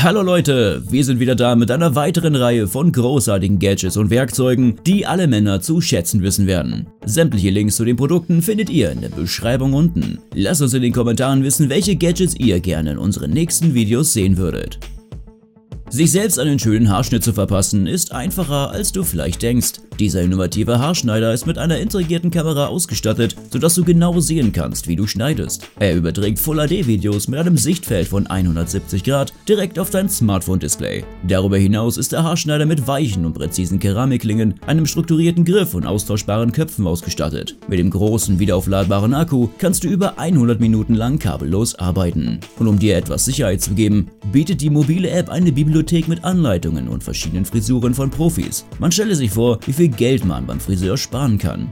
Hallo Leute, wir sind wieder da mit einer weiteren Reihe von großartigen Gadgets und Werkzeugen, die alle Männer zu schätzen wissen werden. Sämtliche Links zu den Produkten findet ihr in der Beschreibung unten. Lasst uns in den Kommentaren wissen, welche Gadgets ihr gerne in unseren nächsten Videos sehen würdet. Sich selbst einen schönen Haarschnitt zu verpassen ist einfacher als du vielleicht denkst. Dieser innovative Haarschneider ist mit einer integrierten Kamera ausgestattet, sodass du genau sehen kannst, wie du schneidest. Er überträgt Full HD Videos mit einem Sichtfeld von 170 Grad direkt auf dein Smartphone-Display. Darüber hinaus ist der Haarschneider mit weichen und präzisen Keramikklingen, einem strukturierten Griff und austauschbaren Köpfen ausgestattet. Mit dem großen wiederaufladbaren Akku kannst du über 100 Minuten lang kabellos arbeiten. Und um dir etwas Sicherheit zu geben, bietet die mobile App eine Bibliothek mit Anleitungen und verschiedenen Frisuren von Profis. Man stelle sich vor, wie viel Geld man beim Friseur sparen kann.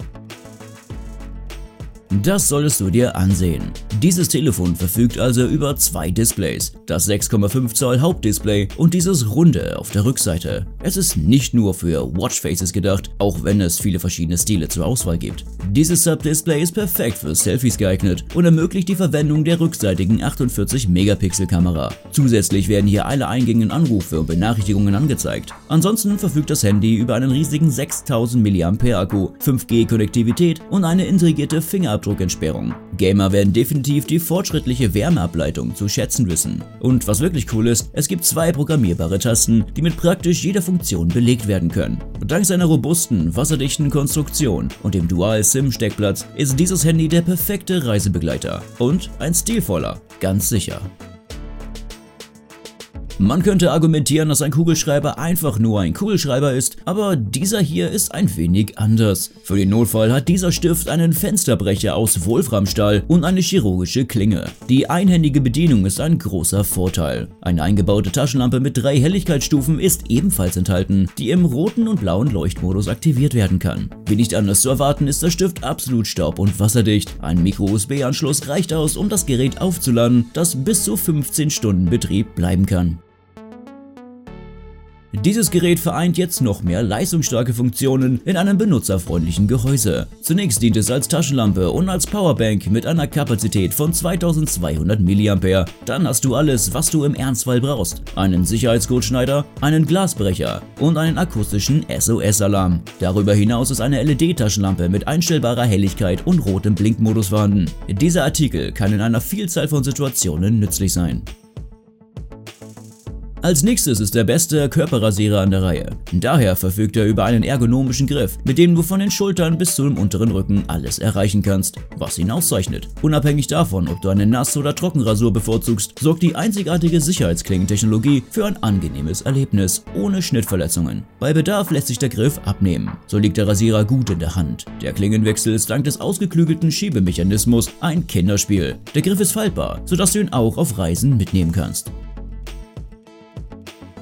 Das solltest du dir ansehen. Dieses Telefon verfügt also über zwei Displays, das 6,5 Zoll Hauptdisplay und dieses runde auf der Rückseite. Es ist nicht nur für Watchfaces gedacht, auch wenn es viele verschiedene Stile zur Auswahl gibt. Dieses Subdisplay ist perfekt für Selfies geeignet und ermöglicht die Verwendung der rückseitigen 48 Megapixel Kamera. Zusätzlich werden hier alle eingängigen Anrufe und Benachrichtigungen angezeigt. Ansonsten verfügt das Handy über einen riesigen 6000 mAh Akku, 5G Konnektivität und eine integrierte Finger Fingerabdruckentsperrung. Gamer werden definitiv die fortschrittliche Wärmeableitung zu schätzen wissen. Und was wirklich cool ist, es gibt zwei programmierbare Tasten, die mit praktisch jeder Funktion belegt werden können. Dank seiner robusten, wasserdichten Konstruktion und dem Dual-SIM-Steckplatz ist dieses Handy der perfekte Reisebegleiter und ein stilvoller, ganz sicher. Man könnte argumentieren, dass ein Kugelschreiber einfach nur ein Kugelschreiber ist, aber dieser hier ist ein wenig anders. Für den Notfall hat dieser Stift einen Fensterbrecher aus Wolframstahl und eine chirurgische Klinge. Die einhändige Bedienung ist ein großer Vorteil. Eine eingebaute Taschenlampe mit drei Helligkeitsstufen ist ebenfalls enthalten, die im roten und blauen Leuchtmodus aktiviert werden kann. Wie nicht anders zu erwarten, ist der Stift absolut staub- und wasserdicht. Ein Micro-USB-Anschluss reicht aus, um das Gerät aufzuladen, das bis zu 15 Stunden Betrieb bleiben kann. Dieses Gerät vereint jetzt noch mehr leistungsstarke Funktionen in einem benutzerfreundlichen Gehäuse. Zunächst dient es als Taschenlampe und als Powerbank mit einer Kapazität von 2200 mAh. Dann hast du alles, was du im Ernstfall brauchst. Einen Sicherheitscodeschneider, einen Glasbrecher und einen akustischen SOS-Alarm. Darüber hinaus ist eine LED-Taschenlampe mit einstellbarer Helligkeit und rotem Blinkmodus vorhanden. Dieser Artikel kann in einer Vielzahl von Situationen nützlich sein. Als nächstes ist der beste Körperrasierer an der Reihe. Daher verfügt er über einen ergonomischen Griff, mit dem du von den Schultern bis zu dem unteren Rücken alles erreichen kannst, was ihn auszeichnet. Unabhängig davon, ob du eine Nass- oder Trockenrasur bevorzugst, sorgt die einzigartige Sicherheitsklingetechnologie für ein angenehmes Erlebnis, ohne Schnittverletzungen. Bei Bedarf lässt sich der Griff abnehmen. So liegt der Rasierer gut in der Hand. Der Klingenwechsel ist dank des ausgeklügelten Schiebemechanismus ein Kinderspiel. Der Griff ist faltbar, sodass du ihn auch auf Reisen mitnehmen kannst.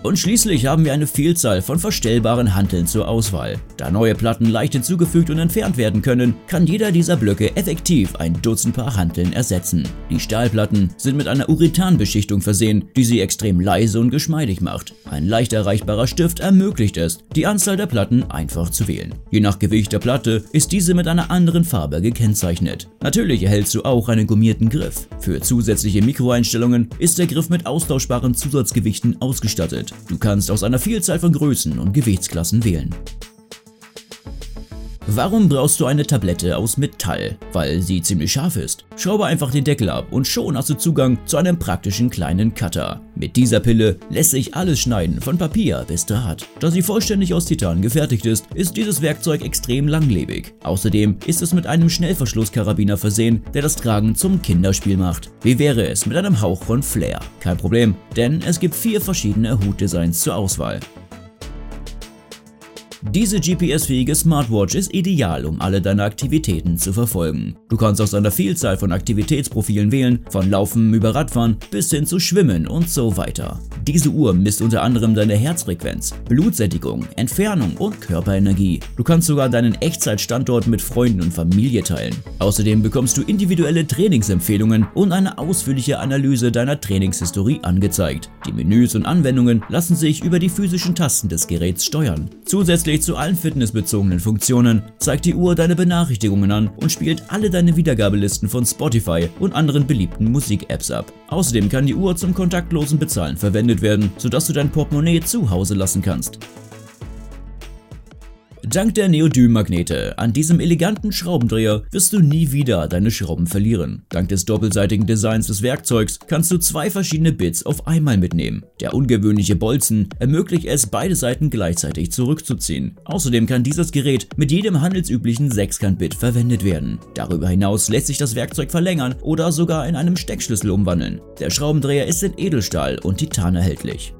Und schließlich haben wir eine Vielzahl von verstellbaren Hanteln zur Auswahl. Da neue Platten leicht hinzugefügt und entfernt werden können, kann jeder dieser Blöcke effektiv ein Dutzend Paar Hanteln ersetzen. Die Stahlplatten sind mit einer Urethanbeschichtung versehen, die sie extrem leise und geschmeidig macht. Ein leicht erreichbarer Stift ermöglicht es, die Anzahl der Platten einfach zu wählen. Je nach Gewicht der Platte ist diese mit einer anderen Farbe gekennzeichnet. Natürlich erhältst du auch einen gummierten Griff. Für zusätzliche Mikroeinstellungen ist der Griff mit austauschbaren Zusatzgewichten ausgestattet. Du kannst aus einer Vielzahl von Größen und Gewichtsklassen wählen. Warum brauchst du eine Tablette aus Metall? Weil sie ziemlich scharf ist. Schraube einfach den Deckel ab und schon hast du Zugang zu einem praktischen kleinen Cutter. Mit dieser Pille lässt sich alles schneiden, von Papier bis Draht. Da sie vollständig aus Titan gefertigt ist, ist dieses Werkzeug extrem langlebig. Außerdem ist es mit einem Schnellverschlusskarabiner versehen, der das Tragen zum Kinderspiel macht. Wie wäre es mit einem Hauch von Flair? Kein Problem, denn es gibt vier verschiedene Hutdesigns zur Auswahl. Diese GPS-fähige Smartwatch ist ideal, um alle deine Aktivitäten zu verfolgen. Du kannst aus einer Vielzahl von Aktivitätsprofilen wählen, von Laufen über Radfahren bis hin zu Schwimmen und so weiter. Diese Uhr misst unter anderem deine Herzfrequenz, Blutsättigung, Entfernung und Körperenergie. Du kannst sogar deinen Echtzeitstandort mit Freunden und Familie teilen. Außerdem bekommst du individuelle Trainingsempfehlungen und eine ausführliche Analyse deiner Trainingshistorie angezeigt. Die Menüs und Anwendungen lassen sich über die physischen Tasten des Geräts steuern. Zusätzlich zu allen fitnessbezogenen Funktionen zeigt die Uhr deine Benachrichtigungen an und spielt alle deine Wiedergabelisten von Spotify und anderen beliebten Musik-Apps ab. Außerdem kann die Uhr zum kontaktlosen Bezahlen verwendet werden, sodass du dein Portemonnaie zu Hause lassen kannst. Dank der Neodym-Magnete an diesem eleganten Schraubendreher wirst du nie wieder deine Schrauben verlieren. Dank des doppelseitigen Designs des Werkzeugs kannst du zwei verschiedene Bits auf einmal mitnehmen. Der ungewöhnliche Bolzen ermöglicht es, beide Seiten gleichzeitig zurückzuziehen. Außerdem kann dieses Gerät mit jedem handelsüblichen Sechskant-Bit verwendet werden. Darüber hinaus lässt sich das Werkzeug verlängern oder sogar in einem Steckschlüssel umwandeln. Der Schraubendreher ist in Edelstahl und Titan erhältlich.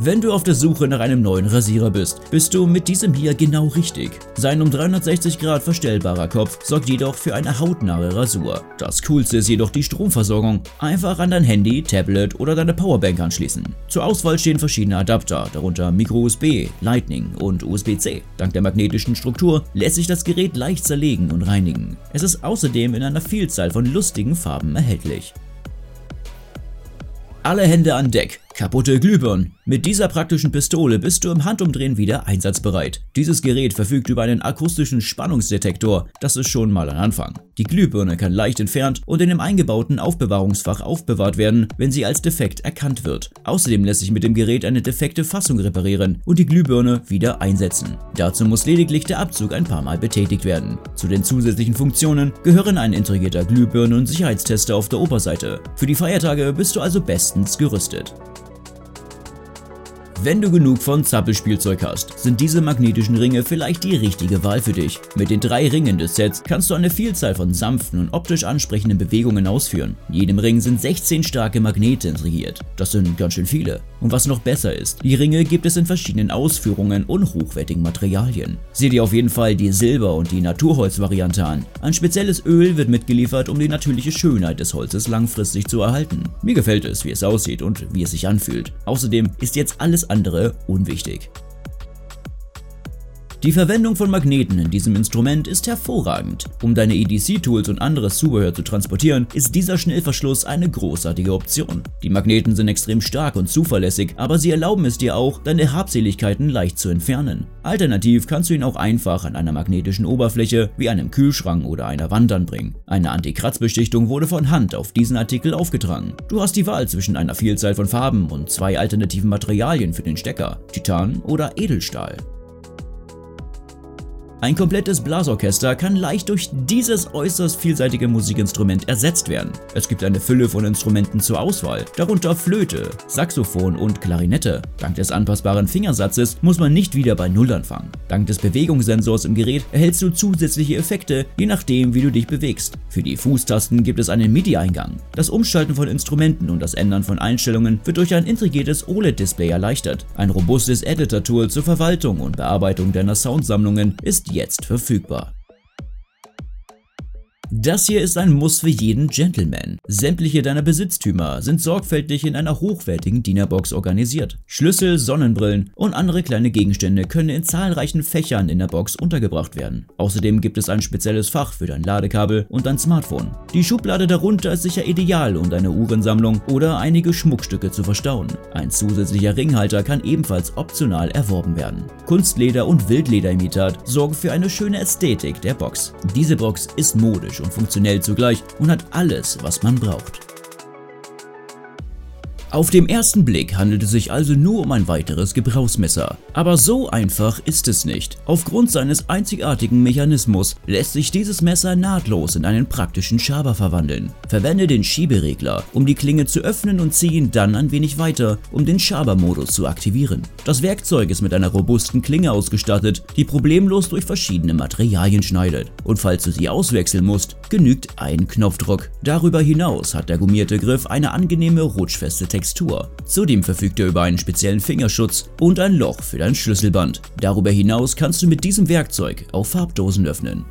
Wenn du auf der Suche nach einem neuen Rasierer bist, bist du mit diesem hier genau richtig. Sein um 360 Grad verstellbarer Kopf sorgt jedoch für eine hautnahe Rasur. Das coolste ist jedoch die Stromversorgung. Einfach an dein Handy, Tablet oder deine Powerbank anschließen. Zur Auswahl stehen verschiedene Adapter, darunter Micro-USB, Lightning und USB-C. Dank der magnetischen Struktur lässt sich das Gerät leicht zerlegen und reinigen. Es ist außerdem in einer Vielzahl von lustigen Farben erhältlich. Alle Hände an Deck, kaputte Glühbirnen, mit dieser praktischen Pistole bist du im Handumdrehen wieder einsatzbereit. Dieses Gerät verfügt über einen akustischen Spannungsdetektor, das ist schon mal ein Anfang. Die Glühbirne kann leicht entfernt und in dem eingebauten Aufbewahrungsfach aufbewahrt werden, wenn sie als defekt erkannt wird. Außerdem lässt sich mit dem Gerät eine defekte Fassung reparieren und die Glühbirne wieder einsetzen. Dazu muss lediglich der Abzug ein paar Mal betätigt werden. Zu den zusätzlichen Funktionen gehören ein integrierter Glühbirnen- und Sicherheitstester auf der Oberseite. Für die Feiertage bist du also bestens gerüstet. Wenn du genug von Zappelspielzeug hast, sind diese magnetischen Ringe vielleicht die richtige Wahl für dich. Mit den drei Ringen des Sets kannst du eine Vielzahl von sanften und optisch ansprechenden Bewegungen ausführen. In jedem Ring sind 16 starke Magnete integriert. Das sind ganz schön viele. Und was noch besser ist, die Ringe gibt es in verschiedenen Ausführungen und hochwertigen Materialien. Sieh dir auf jeden Fall die Silber- und die Naturholz-Variante an. Ein spezielles Öl wird mitgeliefert, um die natürliche Schönheit des Holzes langfristig zu erhalten. Mir gefällt es, wie es aussieht und wie es sich anfühlt. Außerdem ist jetzt alles andere unwichtig. Die Verwendung von Magneten in diesem Instrument ist hervorragend. Um deine EDC-Tools und anderes Zubehör zu transportieren, ist dieser Schnellverschluss eine großartige Option. Die Magneten sind extrem stark und zuverlässig, aber sie erlauben es dir auch, deine Habseligkeiten leicht zu entfernen. Alternativ kannst du ihn auch einfach an einer magnetischen Oberfläche wie einem Kühlschrank oder einer Wand anbringen. Eine Anti-Kratzbeschichtung wurde von Hand auf diesen Artikel aufgetragen. Du hast die Wahl zwischen einer Vielzahl von Farben und zwei alternativen Materialien für den Stecker, Titan oder Edelstahl. Ein komplettes Blasorchester kann leicht durch dieses äußerst vielseitige Musikinstrument ersetzt werden. Es gibt eine Fülle von Instrumenten zur Auswahl, darunter Flöte, Saxophon und Klarinette. Dank des anpassbaren Fingersatzes muss man nicht wieder bei Null anfangen. Dank des Bewegungssensors im Gerät erhältst du zusätzliche Effekte, je nachdem wie du dich bewegst. Für die Fußtasten gibt es einen MIDI-Eingang. Das Umschalten von Instrumenten und das Ändern von Einstellungen wird durch ein integriertes OLED-Display erleichtert. Ein robustes Editor-Tool zur Verwaltung und Bearbeitung deiner Soundsammlungen ist jetzt verfügbar. Das hier ist ein Muss für jeden Gentleman. Sämtliche deiner Besitztümer sind sorgfältig in einer hochwertigen Dienerbox organisiert. Schlüssel, Sonnenbrillen und andere kleine Gegenstände können in zahlreichen Fächern in der Box untergebracht werden. Außerdem gibt es ein spezielles Fach für dein Ladekabel und dein Smartphone. Die Schublade darunter ist sicher ideal, um deine Uhrensammlung oder einige Schmuckstücke zu verstauen. Ein zusätzlicher Ringhalter kann ebenfalls optional erworben werden. Kunstleder und Wildlederimitat sorgen für eine schöne Ästhetik der Box. Diese Box ist modisch und funktionell zugleich und hat alles, was man braucht. Auf dem ersten Blick handelt es sich also nur um ein weiteres Gebrauchsmesser. Aber so einfach ist es nicht. Aufgrund seines einzigartigen Mechanismus lässt sich dieses Messer nahtlos in einen praktischen Schaber verwandeln. Verwende den Schieberegler, um die Klinge zu öffnen und ziehe ihn dann ein wenig weiter, um den Schabermodus zu aktivieren. Das Werkzeug ist mit einer robusten Klinge ausgestattet, die problemlos durch verschiedene Materialien schneidet. Und falls du sie auswechseln musst, genügt ein Knopfdruck. Darüber hinaus hat der gummierte Griff eine angenehme rutschfeste Textur Textur. Zudem verfügt er über einen speziellen Fingerschutz und ein Loch für dein Schlüsselband. Darüber hinaus kannst du mit diesem Werkzeug auch Farbdosen öffnen.